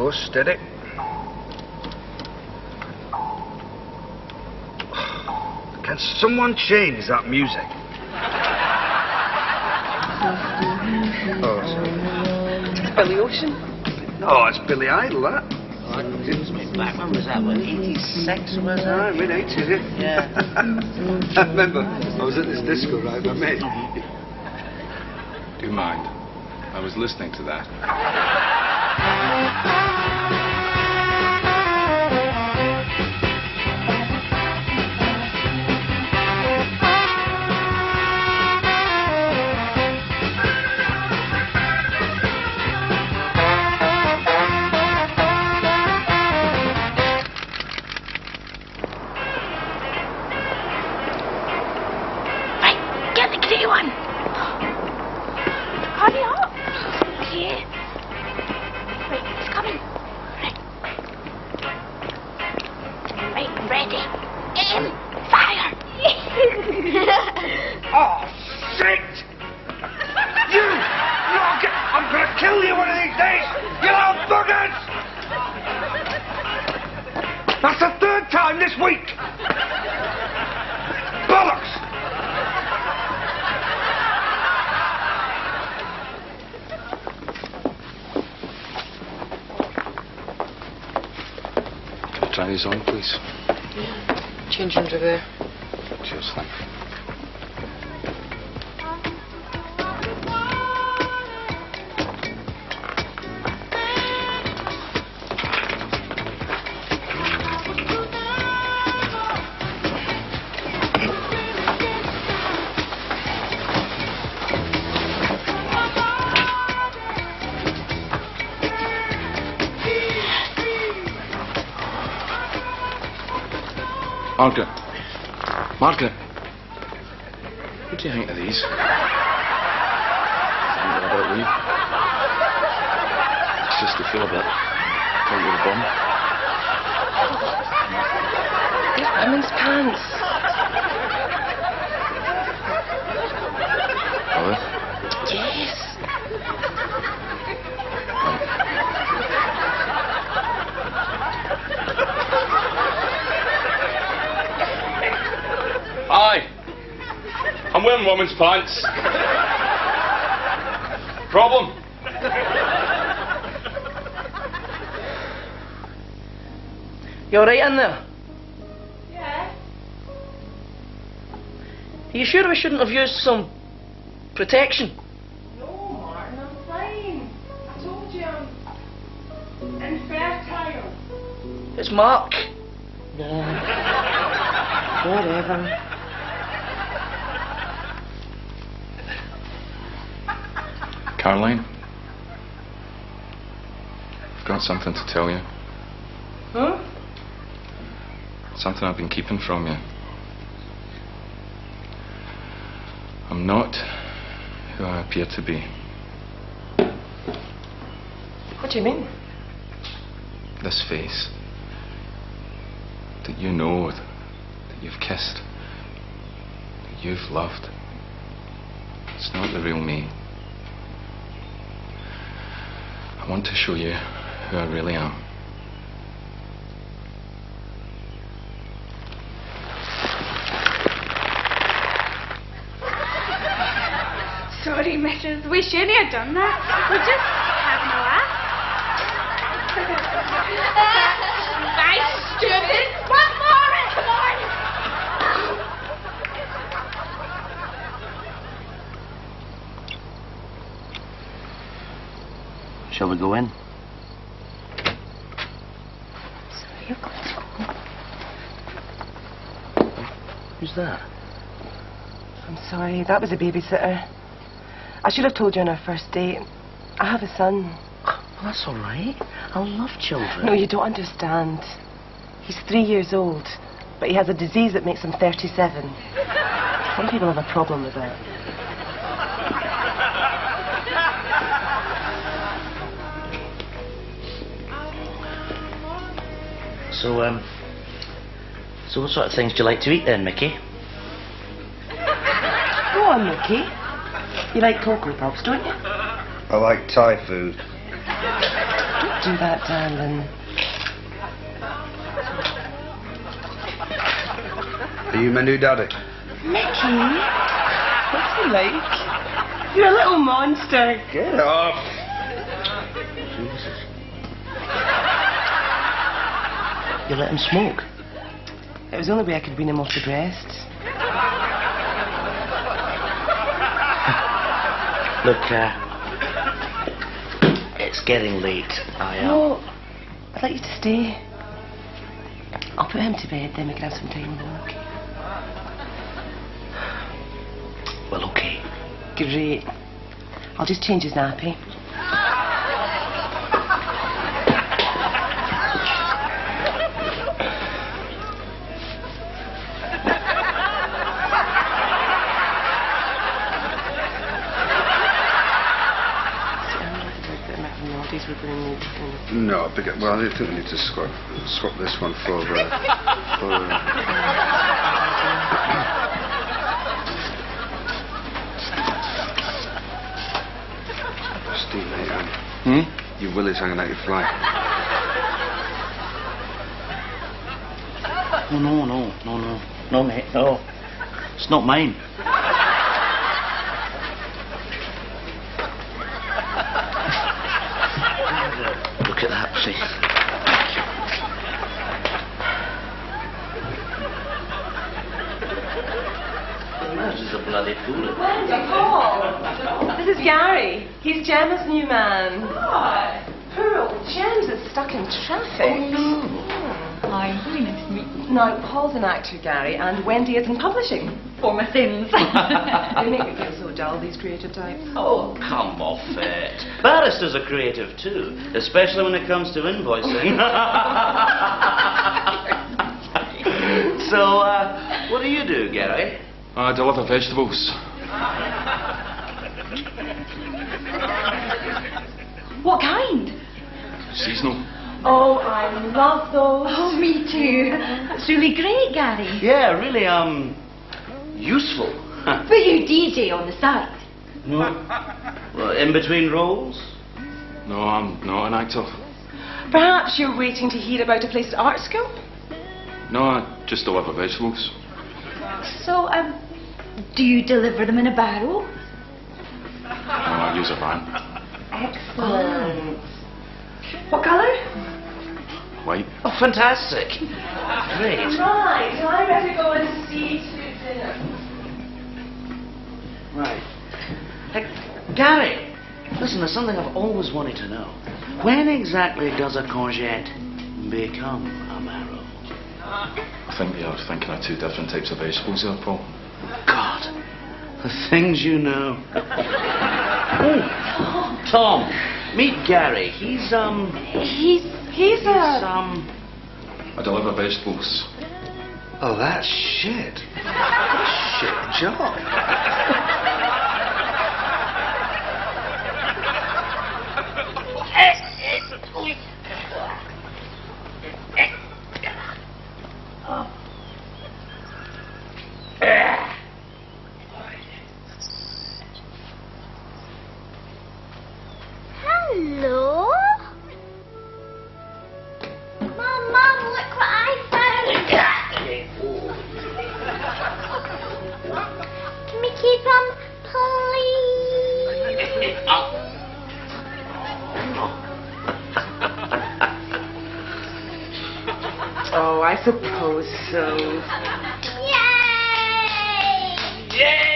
course, steady. Can someone change that music? Oh, sorry. Billy Ocean. No, it's Billy Idol, that. Excuse me, Black. When was that? What, 86 was Ah, that? mid 80s, yeah. Yeah. I remember I was at this disco, right, with my mate. Do you mind? I was listening to that. Margaret. What do you think of these? Think about you. It's just to feel a bit like you're a bum. Women's pants. I'm wearing women's pants. Problem? You all right in there? Yeah. Are you sure we shouldn't have used some protection? No, Martin, I'm fine. I told you I'm infertile. It's Mark. Whatever. Caroline? I've got something to tell you. Huh? Something I've been keeping from you. I'm not who I appear to be. What do you mean? This face that you know, that you've kissed, that you've loved. It's not the real me. I want to show you who I really am. Sorry, Mrs. We shouldn't have done that. We're just having a laugh. Bye, stupid. One more, come on. Shall we go in? Sorry, who's that? I'm sorry, that was a babysitter. I should have told you on our first date. I have a son. Well, that's all right. I love children. No, you don't understand. He's three years old, but he has a disease that makes him 37. Some people have a problem with that. So, um, so what sort of things do you like to eat then, Mickey? Go on, Mickey. You like cocoa puffs, don't you? I like Thai food. do that, darling. Are you my new daddy? Nicky? What's he like? You're a little monster. Get off. You let him smoke? It was the only way I could wean him off the breast. Look, uh, it's getting late. I am. No, I'd like you to stay. I'll put him to bed, then we can have some time alone, okay? Well, okay. Great. I'll just change his nappy. No, big, well, I think we need to swap, swap this one for. Uh, for uh, Steve, mate, um, Hmm? your willy's hanging out your fly. Oh, no, no, no, no. No, mate, no. It's not mine. Look at that, see? This is a bloody fool. Paul! This is Gary. He's Gemma's new man. What? Poor old Gems is stuck in traffic. Hi, very nice to meet you. Now, Paul's an actor, Gary, and Wendy is in publishing. For my sins. they make me feel so dull, these creative types. Oh, come off it. Barristers are creative too, especially when it comes to invoicing. so, uh, what do you do, Gary? I deliver vegetables. what kind? Seasonal. Oh, I love those. Oh, me too. That's really great, Gary. Yeah, really, um, useful. But you DJ on the side. no. Well, in between roles? No, I'm not an actor. Perhaps you're waiting to hear about a place at art school? No, I just deliver vegetables. So, um, do you deliver them in a barrow? No, I use a van. Excellent. What colour? White. Oh, fantastic. Great. Right, I better go and see to dinner. Right. Hey, Gary, listen, there's something I've always wanted to know. When exactly does a courgette become a marrow? I think they are thinking of two different types of vegetables there, Paul. God, the things you know. oh, Tom, meet Gary. He's, um, He's he's he's, a um, I deliver vegetables. Oh, that's shit. shit job. Can we keep please? Oh. oh, I suppose so. Yay! One,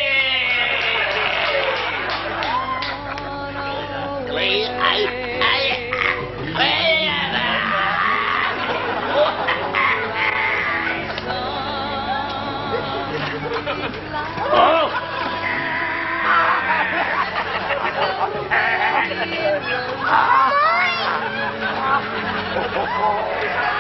Oh, oh, oh.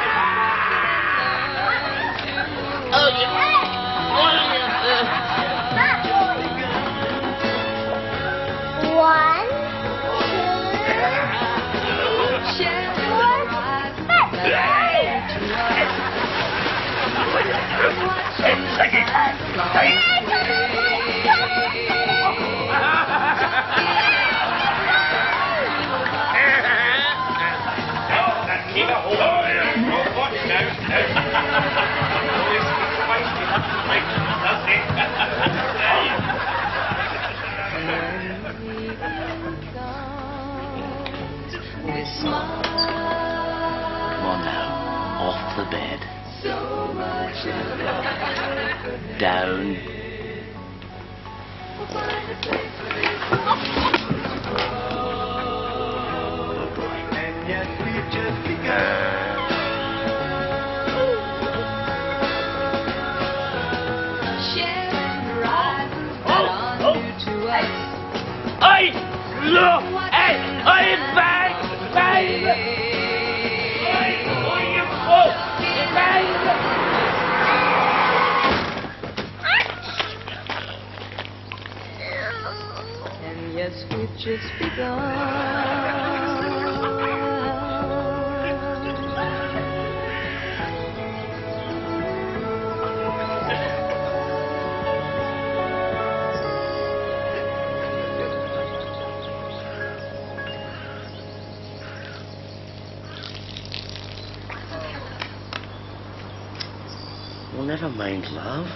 Mind, love.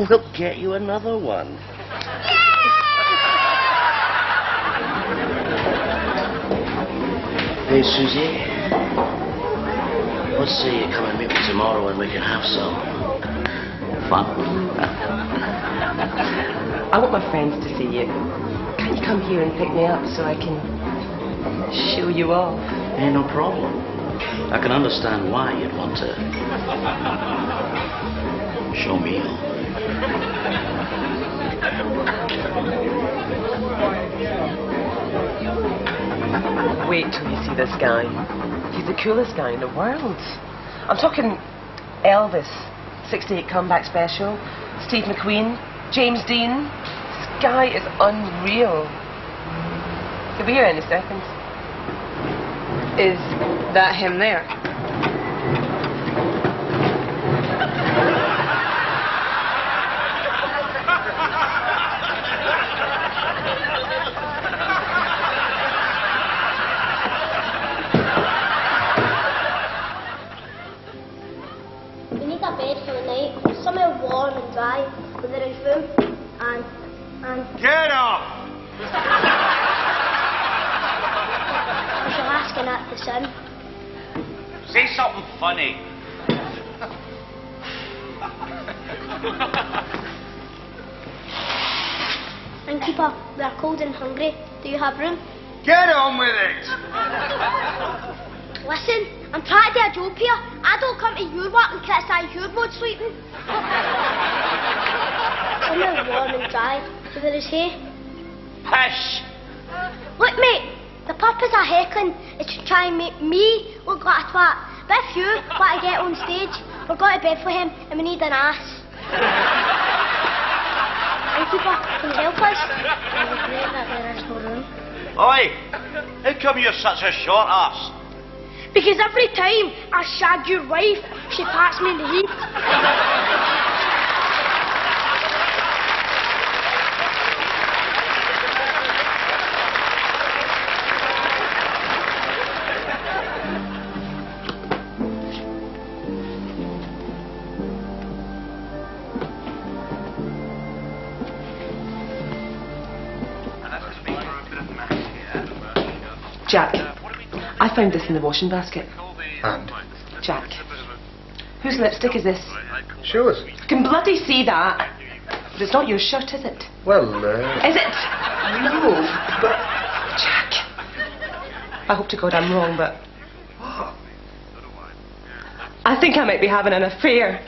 We'll get you another one. Hey, Susie. Let's say you come and meet me tomorrow and we can have some fun. I want my friends to see you. Can't you come here and pick me up so I can show you off? Hey, no problem. I can understand why you'd want to show me off. Wait till you see this guy. He's the coolest guy in the world. I'm talking Elvis, 68 comeback special, Steve McQueen, James Dean. This guy is unreal. He'll be here any second. Is that him there? Dry, with room and and Get up! I shall ask at the sun. Say something funny. Innkeeper, we are cold and hungry. Do you have room? Get on with it! Listen, I'm trying to do a job here. I don't come to your work and criticise your road sweeping. Somewhere warm and dry, so there is hay. Hush! Look, mate, the purpose of heckling is to try and make me look like a twat. But if you want to get on stage, we're going to Bethlehem and we need an ass. Innkeeper, can you help us? I regret that there is no room. Oi! How come you're such a short ass? Because every time I shag your wife, she pats me in the heat. I found this in the washing basket. And? Jack, whose lipstick is this? Show us. I can bloody see that. But it's not your shirt, is it? Well, uh, Is it? no, but... Jack. I hope to God I'm wrong, but I think I might be having an affair.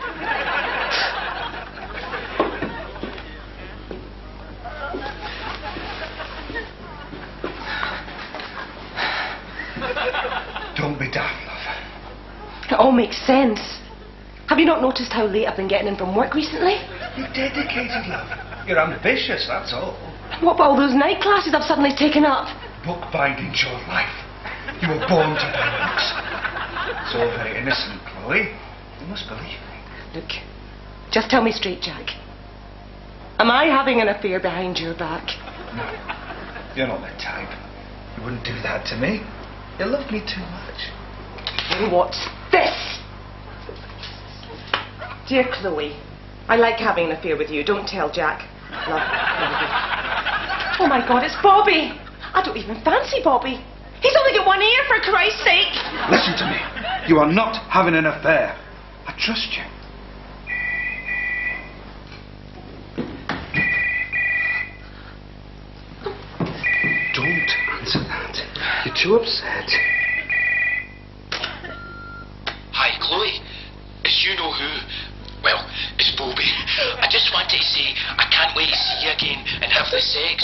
Don't be daft, love. It all makes sense. Have you not noticed how late I've been getting in from work recently? You're dedicated, love. You're ambitious, that's all. What about all those night classes I've suddenly taken up? Bookbinding's your life. You were born to buy books. It's all very innocent, Chloe. You must believe me. Look, just tell me straight, Jack. Am I having an affair behind your back? No. You're not the type. You wouldn't do that to me. You love me too much. And what's this? Dear Chloe, I like having an affair with you. Don't tell Jack. Love. Oh my God, it's Bobby. I don't even fancy Bobby. He's only got one ear, for Christ's sake. Listen to me. You are not having an affair. I trust you. Don't answer that. You're too upset. Bobby. I just want to say I can't wait to see you again and have the sex,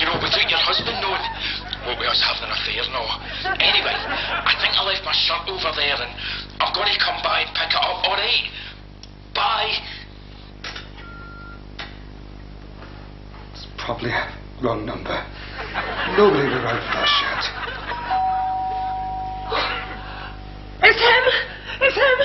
you know, without your husband knowing what we was having an affair all. Anyway, I think I left my shirt over there and I'm going to come by and pick it up, alright? Bye. It's probably a wrong number. Nobody would write for that shirt. It's him! It's him!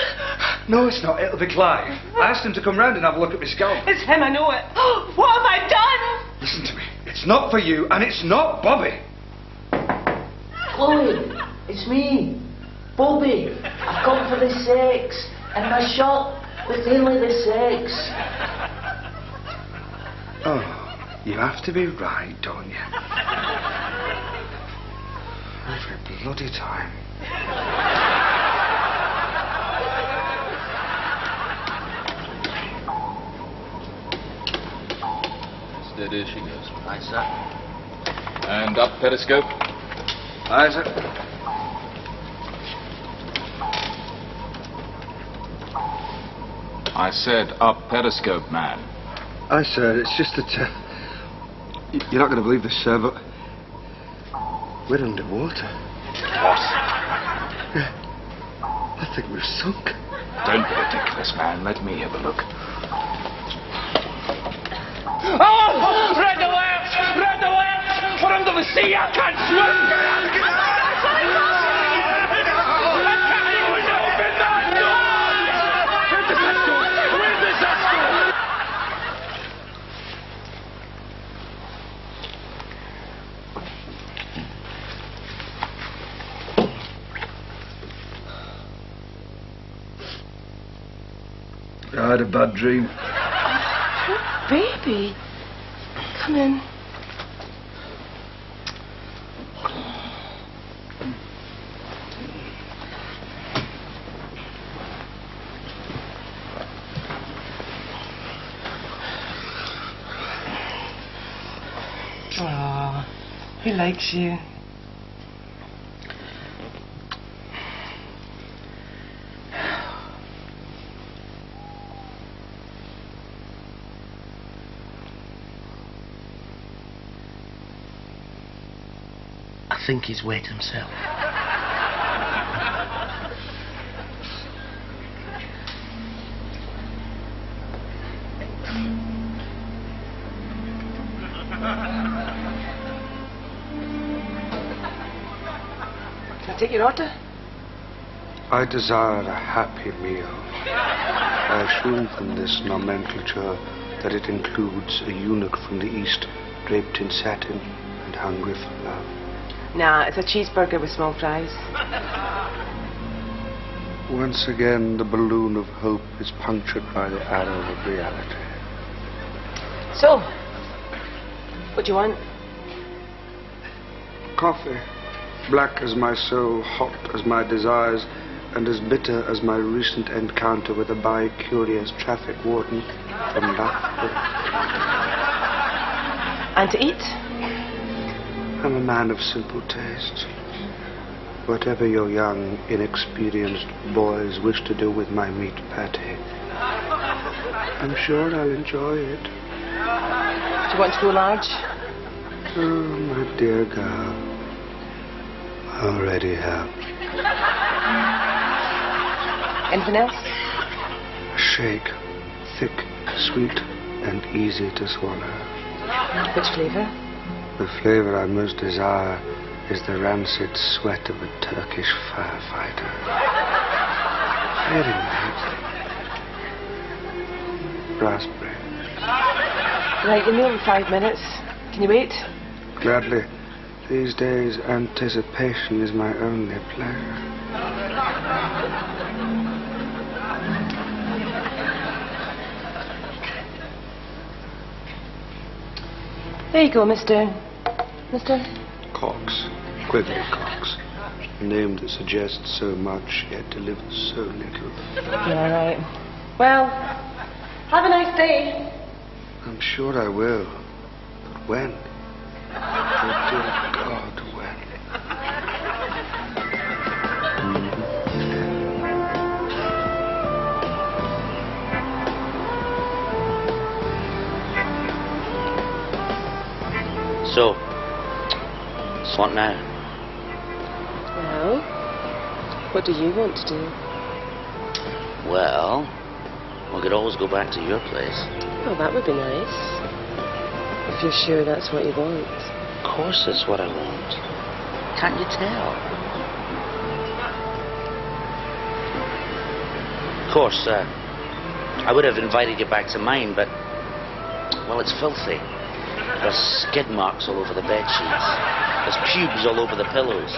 No, it's not. It'll be Clive. I asked him to come round and have a look at my scalp. It's him, I know it. What have I done? Listen to me. It's not for you, and it's not Bobby. Chloe, it's me, Bobby. I've come for the sex, and my shirt with only the sex. Oh, you have to be right, don't you? Every bloody time. Steady as she goes. Aye, sir. And up periscope. Isaac? I said up periscope, man. Aye, sir. It's just that. Uh, you're not going to believe this, sir, but. We're underwater. What? I think we've sunk. Don't be ridiculous, man. Let me have a look. Oh! Red alert! Red alert! We're under the sea! I can't swim! I had a bad dream. Come in. Aw, he likes you. I think he's wet himself. Can I take your order? I desire a happy meal. I assume from this nomenclature that it includes a eunuch from the East draped in satin and hungry for love. Nah, it's a cheeseburger with small fries. Once again, the balloon of hope is punctured by the arrow of reality. So, what do you want? Coffee, black as my soul, hot as my desires, and as bitter as my recent encounter with a bi-curious traffic warden from Loughborough. And to eat? I'm a man of simple tastes. Whatever your young, inexperienced boys wish to do with my meat patty, I'm sure I'll enjoy it. Do you want to go large? Oh, my dear girl. I already have. Anything else? A shake, thick, sweet, and easy to swallow. Which flavour? The flavor I most desire is the rancid sweat of a Turkish firefighter. Very nice. Raspberry. Right, your meal in five minutes. Can you wait? Gladly. These days, anticipation is my only pleasure. There you go, mister. Mister? Cox. Quigley Cox. A name that suggests so much, yet delivers so little. Yeah, right. Well, have a nice day. I'm sure I will. But when? Oh, dear God, when? So, what now? Well, what do you want to do? Well, we could always go back to your place. Well, that would be nice. If you're sure that's what you want. Of course, it's what I want. Can't you tell? Of course, uh, I would have invited you back to mine, but, well, it's filthy. There's skid marks all over the bed sheets. There's pubes all over the pillows.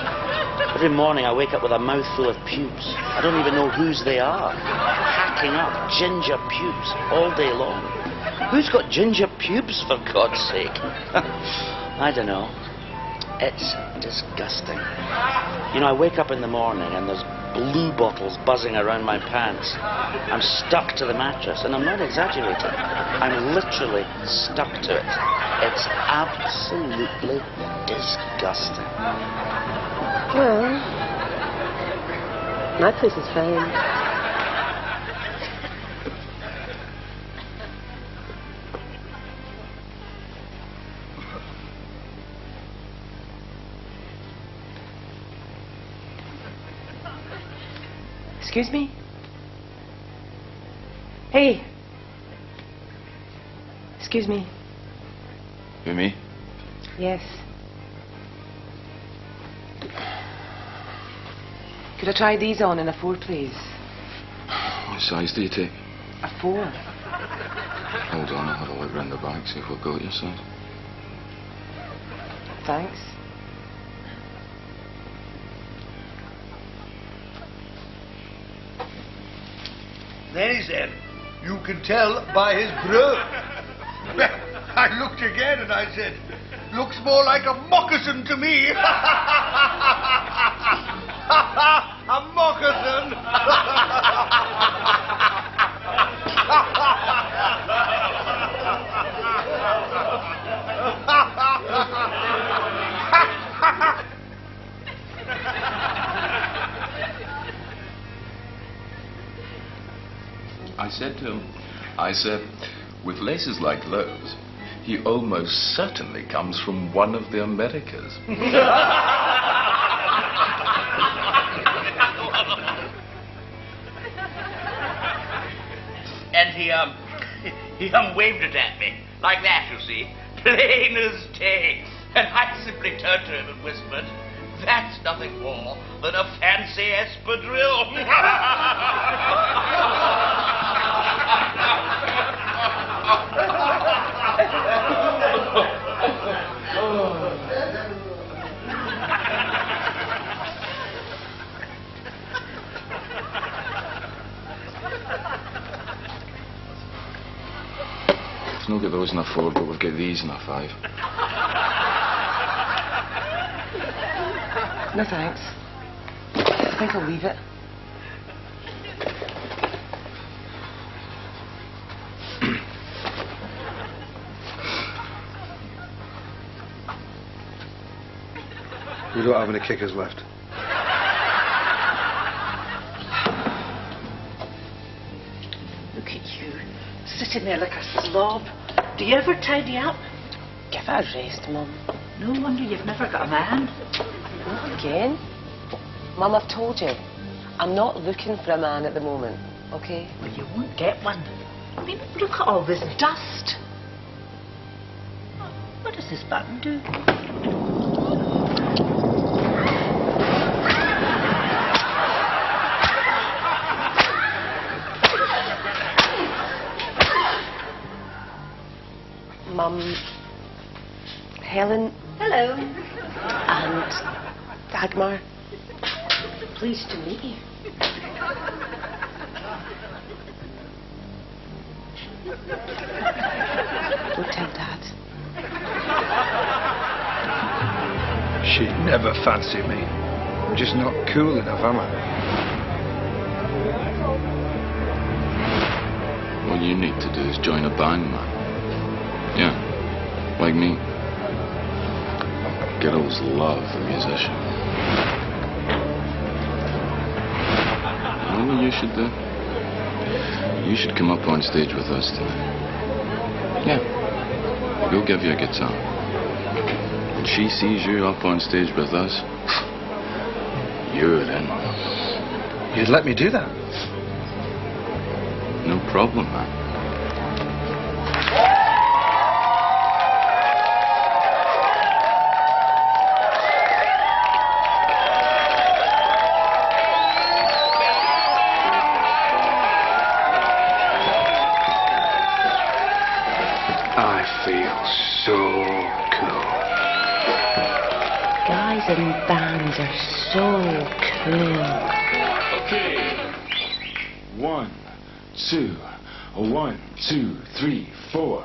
Every morning I wake up with a mouthful of pubes. I don't even know whose they are. Hacking up ginger pubes all day long. Who's got ginger pubes, for God's sake? I don't know. It's disgusting. You know, I wake up in the morning and there's blue bottles buzzing around my pants. I'm stuck to the mattress, and I'm not exaggerating. I'm literally stuck to it. It's absolutely disgusting. Well, my place is fine. Excuse me? Hey. Excuse me. You me? Yes. Could I try these on in a four, please? What size do you take? A four. Hold on, I'll have a look round the back, see if we've got your size. Thanks. Then he said, You can tell by his brew. I looked again and I said, Looks more like a moccasin to me. a moccasin. said to him, I said, with laces like those, he almost certainly comes from one of the Americas. And he, um, he um, waved it at me. Like that, you see. Plain as day. And I simply turned to him and whispered, That's nothing more than a fancy espadrille. We've not got those in a four, but we've got these in a five. No thanks. I think I'll leave it. We don't have any kickers left. Look at you, sitting there like a slob. Do you ever tidy up? Give it a rest, Mum. No wonder you've never got a man. Not again. Mum, I've told you. I'm not looking for a man at the moment, okay? Well, you won't get one. I mean, look at all this dust. What does this button do? Mum, Helen Hello. and Dagmar. Pleased to meet you. Don't tell Dad. She'd never fancy me. I'm just not cool enough, am I? All you need to do is join a band, man. Yeah, like me. Ghettos love the musician. You know what you should do? You should come up on stage with us tonight. Yeah. We'll give you a guitar. When she sees you up on stage with us, you're in. You'd let me do that? No problem, man. and armband are so cool. Okay. One, two, one, two, three, four.